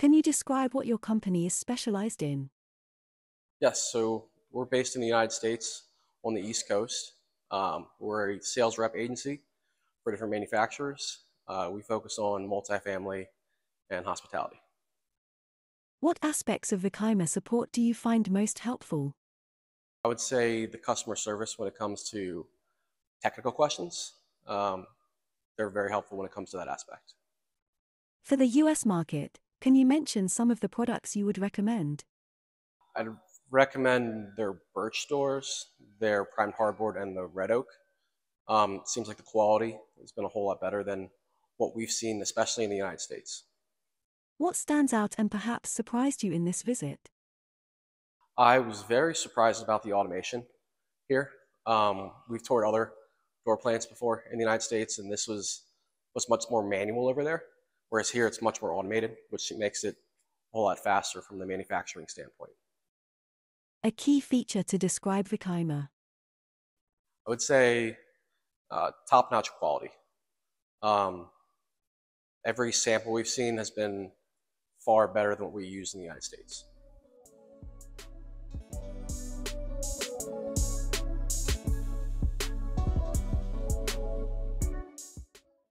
Can you describe what your company is specialized in? Yes, so we're based in the United States on the East Coast. Um, we're a sales rep agency for different manufacturers. Uh, we focus on multifamily and hospitality. What aspects of Vicaima support do you find most helpful? I would say the customer service when it comes to technical questions. Um, they're very helpful when it comes to that aspect. For the US market, can you mention some of the products you would recommend? I'd recommend their birch doors, their primed hardboard, and the red oak. Um, seems like the quality has been a whole lot better than what we've seen, especially in the United States. What stands out and perhaps surprised you in this visit? I was very surprised about the automation here. Um, we've toured other door plants before in the United States, and this was was much more manual over there. Whereas here, it's much more automated, which makes it a whole lot faster from the manufacturing standpoint. A key feature to describe Vicaima. I would say uh, top-notch quality. Um, every sample we've seen has been far better than what we use in the United States.